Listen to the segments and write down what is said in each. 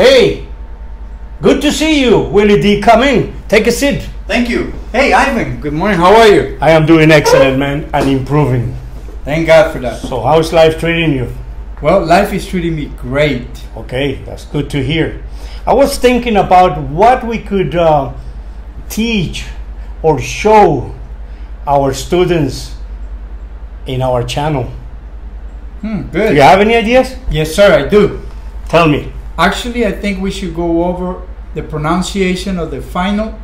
Hey, good to see you, Willie D. Come in, take a seat. Thank you. Hey, Ivan. Good morning. How are you? I am doing excellent, man, and improving. Thank God for that. So, how's life treating you? Well, life is treating me great. Okay, that's good to hear. I was thinking about what we could uh, teach or show our students in our channel. Hmm, good. Do you have any ideas? Yes, sir, I do. Tell me. Actually, I think we should go over the pronunciation of the final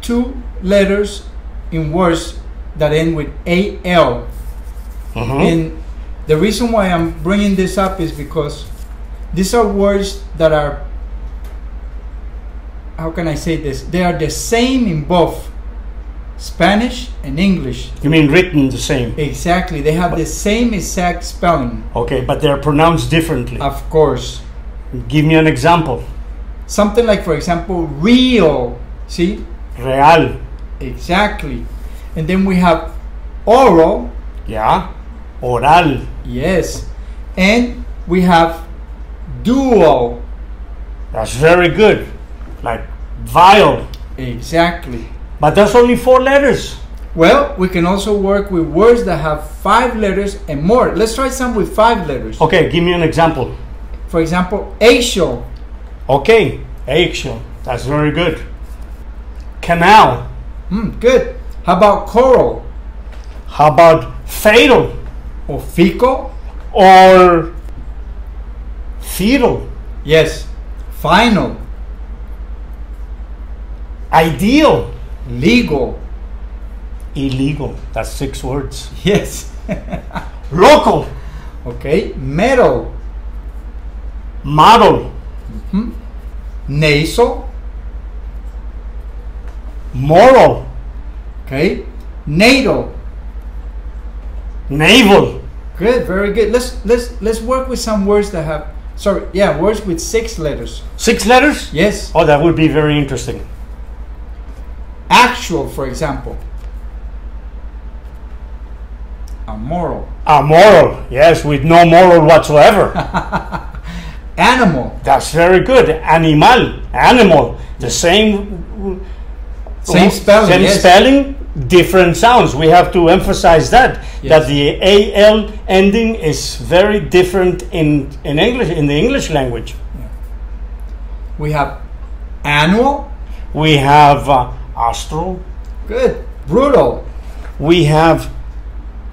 two letters in words that end with AL. Mhm. And the reason why I'm bringing this up is because these are words that are, how can I say this? They are the same in both Spanish and English. You mean written the same? Exactly. They have the same exact spelling, Okay, but they're pronounced differently. of course. Give me an example. Something like, for example, real. See? Real. Exactly. And then we have oral. Yeah. Oral. Yes. And we have dual. That's very good. Like vile. Exactly. But that's only four letters. Well, we can also work with words that have five letters and more. Let's try some with five letters. Okay, give me an example. For example, axial. Okay, axial. That's very good. Canal. Hmm, good. How about coral How about fatal or fecal? or fetal? Yes. Final, Ideal. legal. Illegal. That's six words. Yes. Local. okay. Metal, Model. nasal. Moral. Okay. Natal. Naval. Good. Very good. Let's let's let's work with some words that have. Sorry. Yeah, words with six letters. Six letters? Yes. Oh, that would be very interesting. Actual, for example. Amoral. A moral. Yes, with no moral whatsoever. Animal. That's very good. Animal, animal, the same Same spelling, same yes. spelling, different sounds. We have to emphasize that Yes. that the al ending is very different in in English in the English language. We have annual. We have uh, astral. Good. Brutal. We have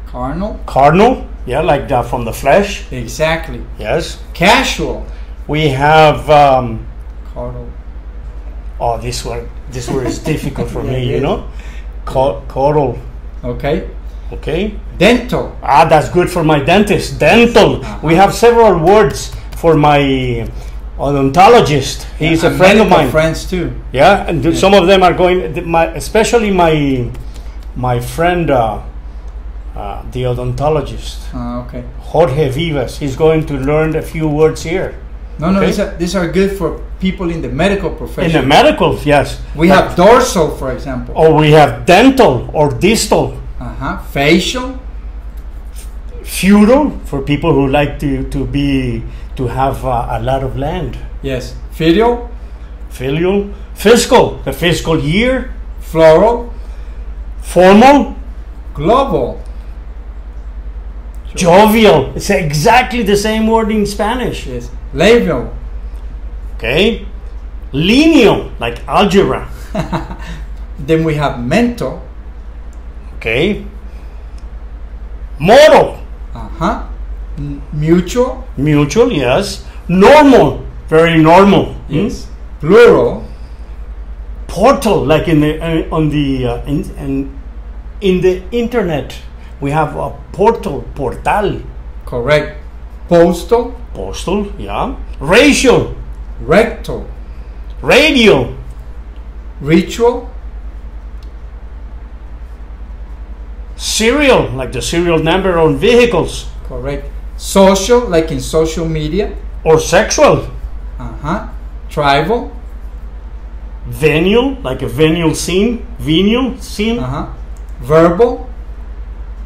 Carnal. carnal. Yeah, like that from the flesh. Exactly. Yes. Casual. We have. Um, Carnal. oh, this word. This word is difficult for Yeah, me. You is. know, caudal. Okay. Okay. Dental. Ah, that's good for my dentist. Dental. We have several words for my odontologist. He's a And friend of mine. Friends too. Yeah, and th- some of them are going. My, especially my my friend, uh, uh, the odontologist, Uh, okay. Jorge Vivas. He's going to learn a few words here. No, no, Okay. these are, these are good for people in the medical profession. In the medical, yes. we Like- have dorsal, for example. Or we have dental or distal. Uh-huh. Facial. Feudal for people who like to to be to have uh, a lot of land. Yes. Filial. Filial, fiscal, the fiscal year, Floral. formal, Global. Jovial. It's exactly the same word in Spanish. Yes. Labial. Okay, lineal, like algebra. Then we have mental. Okay, moral, Uh-huh. M- mutual. mutual, yes. Normal, very normal. Hmm? Yes. Plural. Portal, like in the uh, on the uh, in, in in the internet, we have a portal, portal, Correct. Postal. postal, yeah. Racial, Rectal. radio, Ritual. serial, like the serial number on vehicles, Correct. Social, like in social media. or sexual, Uh-huh. Tribal. venial, like a venial scene, venial scene, Uh-huh. Verbal.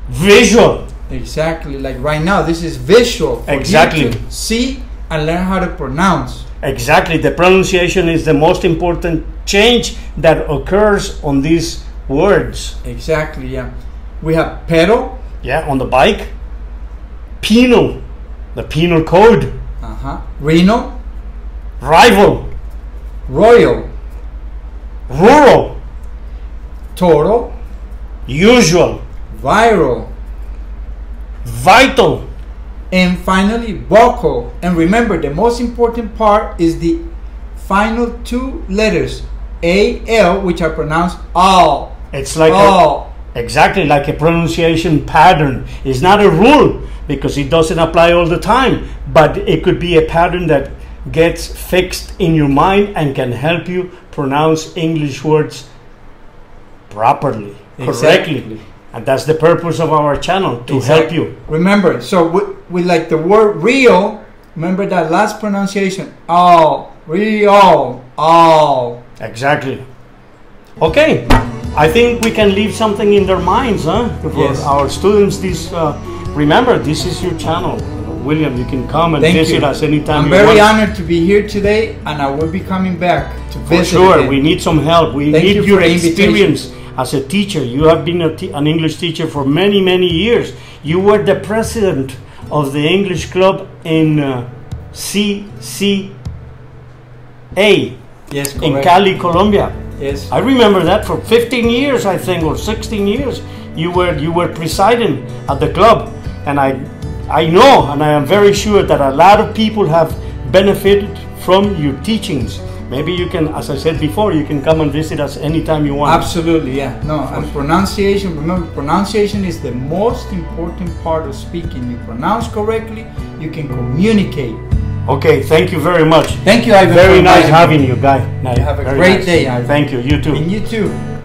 Visual, Exactly. Like right now, this is visual. For you Exactly. to see and learn how to pronounce. Exactly. The pronunciation is the most important change that occurs on these words. Exactly, yeah. We have pedal, Yeah, on the bike. Penal, the penal code. uh-huh. renal, Rival, royal, rural, total, usual, viral, vital. and finally vocal. And remember, the most important part is the final two letters, A-L, which are pronounced all. It's like a, exactly like a pronunciation pattern. It's not a rule because it doesn't apply all the time, but it could be a pattern that gets fixed in your mind and can help you pronounce English words properly, correctly. Exactly. And that's the purpose of our channel to help you. Remember, so we, with like the word real, remember that last pronunciation, all, real, all. Exactly. Okay, I think we can leave something in their minds, huh? For Yes. our students, this uh, remember this is your channel, William. You can come and Thank visit you. us anytime I'm you very want. honored to be here today, and I will be coming back to For visit. sure, again. we need some help. We Thank need you your experience. invitation. As a teacher. You have been a an English teacher for many, many years. You were the president of the English club in uh, CCA yes, in. Cali, Colombia. Yes, I remember that for 15 years, I think, or 16 years. You were you were presiding at the club, and I I know, and I am very sure that a lot of people have benefited from your teachings. Maybe you can, as I said before, you can come and visit us anytime you want. absolutely, yeah. No, and pronunciation. Remember, pronunciation is the most important part of speaking. You pronounce correctly, you can communicate. Okay, thank you very much. Thank you, Ivan. Very nice having you, guy. Nice- Have a very great nice. day, Ivan. Thank you. You too. And you too.